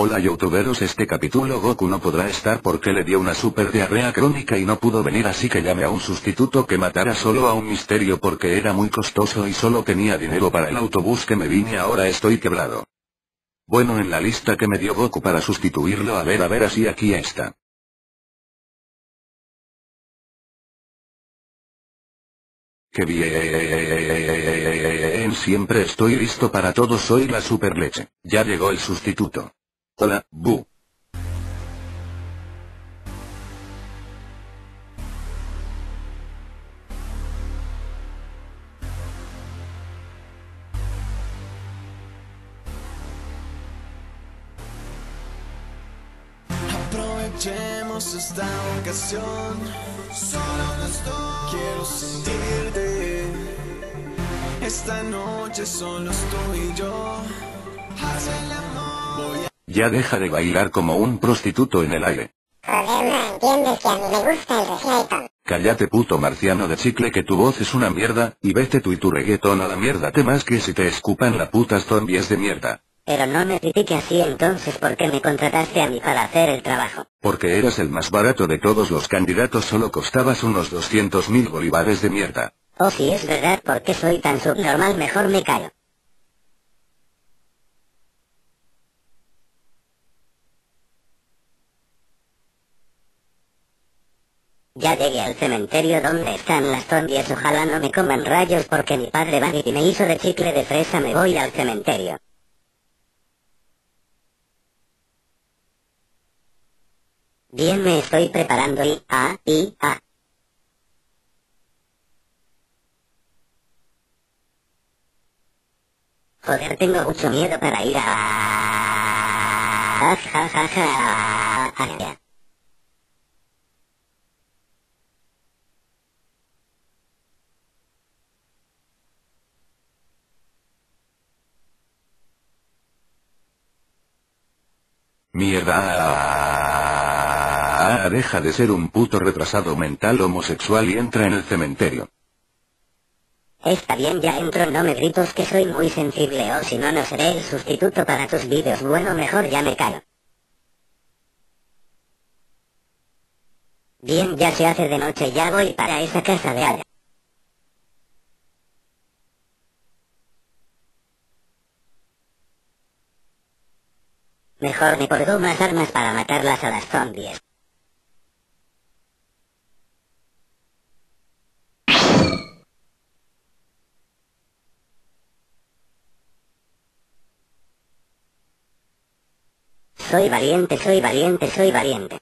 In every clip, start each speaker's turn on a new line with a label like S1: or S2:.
S1: Hola youtuberos este capítulo Goku no podrá estar porque le dio una super diarrea crónica y no pudo venir así que llame a un sustituto que matara solo a un misterio porque era muy costoso y solo tenía dinero para el autobús que me vine ahora estoy quebrado. Bueno en la lista que me dio Goku para sustituirlo a ver a ver así aquí está. Que bien siempre estoy listo para todo soy la super leche. Ya llegó el sustituto. Hola, Bu.
S2: Aprovechemos esta ocasión. Solo dos. Quiero sentirte. Esta noche solo estoy yo. Haz el amor. Voy a
S1: Ya deja de bailar como un prostituto en el aire.
S3: Joder, no entiendes que a mí me gusta el reggaeton.
S1: Cállate puto marciano de chicle que tu voz es una mierda, y vete tú y tu reggaetón a la mierda temas que si te escupan la putas zombies de mierda.
S3: Pero no me critique así entonces ¿por qué me contrataste a mí para hacer el trabajo?
S1: Porque eras el más barato de todos los candidatos solo costabas unos 200 mil bolívares de mierda.
S3: O si es verdad ¿por qué soy tan subnormal mejor me callo. Ya llegué al cementerio donde están las zombies ojalá no me coman rayos porque mi padre va y me hizo de chicle de fresa me voy al cementerio. Bien me estoy preparando y a y a. Joder, tengo mucho miedo para ir a... Ja,
S1: Mierda. Deja de ser un puto retrasado mental homosexual y entra en el cementerio.
S3: Está bien, ya entro, no me gritos que soy muy sensible o si no, no seré el sustituto para tus vídeos. Bueno, mejor ya me callo. Bien, ya se hace de noche, ya voy para esa casa de allá. Mejor me pongo más armas para matarlas a las zombies. Soy valiente, soy valiente, soy valiente.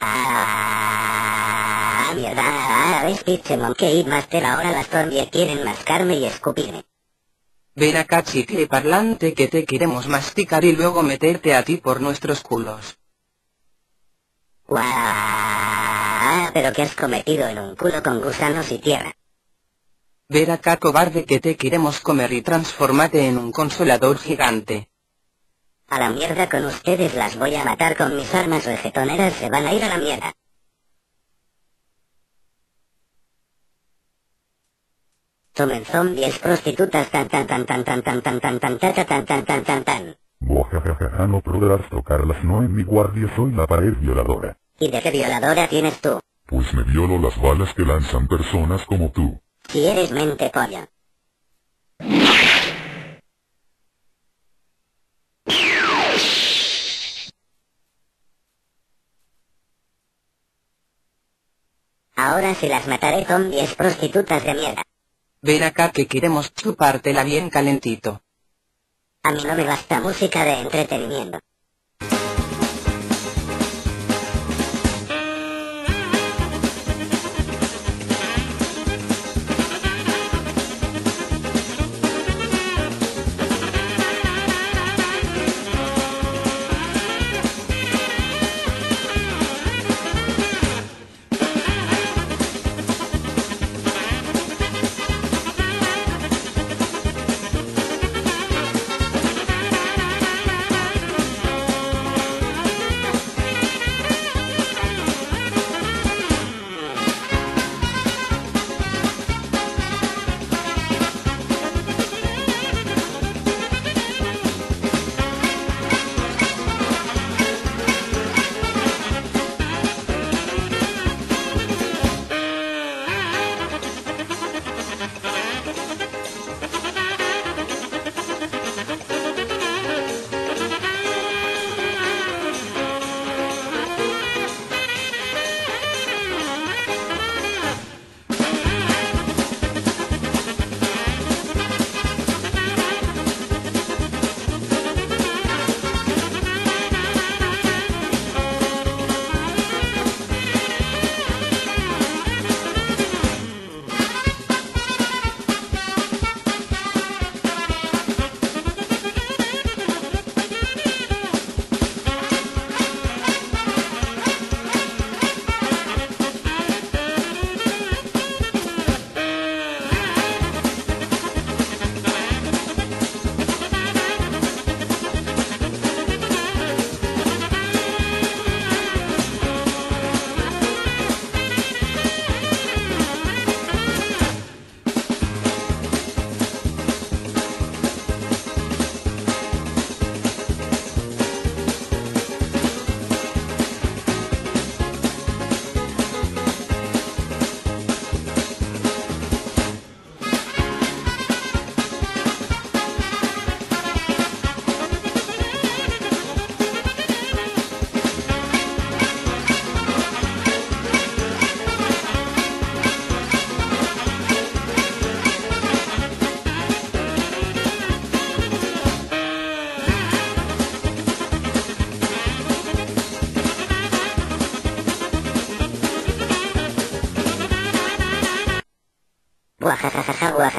S3: Ah, ah, ves pinche monkey master, ahora las zombies quieren mascarme y escupirme.
S4: Ven acá chicle parlante que te queremos masticar y luego meterte a ti por nuestros culos.
S3: Guau, pero que has cometido en un culo con gusanos y tierra.
S4: Ver acá cobarde que te queremos comer y transformate en un consolador gigante.
S3: A la mierda con ustedes las voy a matar con mis armas regetoneras, se van a ir a la mierda. Tomen zombies prostitutas tan tan tan tan tan tan tan tan tan tan tan tan tan tan tan tan.
S5: Buajajaja, no podrás tocarlas, no en mi guardia soy la pared violadora.
S3: ¿Y de qué violadora tienes tú?
S5: Pues me violo las balas que lanzan personas como tú.
S3: Si eres mente pollo. Ahora sí las mataré zombies prostitutas de mierda.
S4: Ven acá que queremos chupártela bien calentito.
S3: A mí no me basta música de entretenimiento.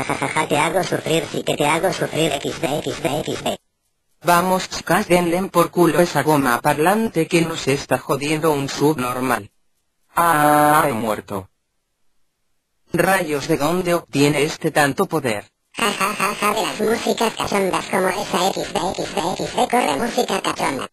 S3: Buajajajaja, te hago sufrir, sí que te hago sufrir XD, XD, XD.
S4: Vamos chicas denle por culo esa goma parlante que nos está jodiendo un subnormal. Ah, he muerto. Rayos de dónde obtiene este tanto poder.
S3: Jajajaja de las músicas cachondas como esa XD, XD, XD, corre música cachonda.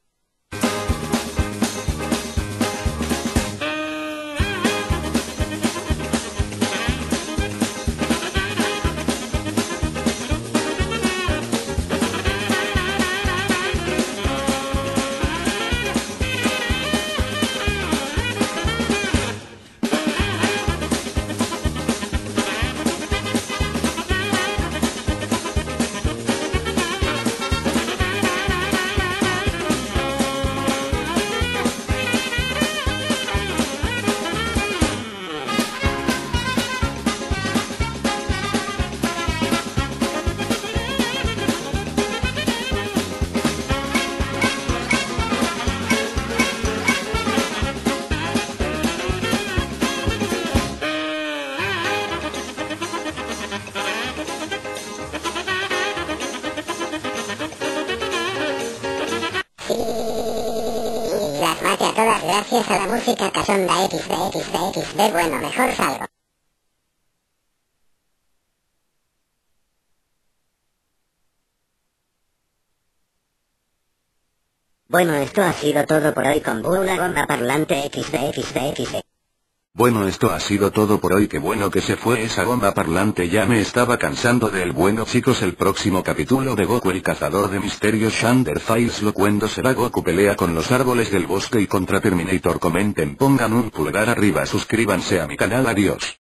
S3: Gracias a la música cachonda XD, XD, XD, bueno, mejor salgo. Bueno, esto ha sido todo por hoy con Bula Goma Parlante XD.
S1: Bueno esto ha sido todo por hoy, qué bueno que se fue esa bomba parlante, ya me estaba cansando del bueno chicos, el próximo capítulo de Goku el cazador de misterios Shander Files lo cuando será Goku pelea con los árboles del bosque y contra Terminator. Comenten pongan un pulgar arriba suscríbanse a mi canal. Adiós.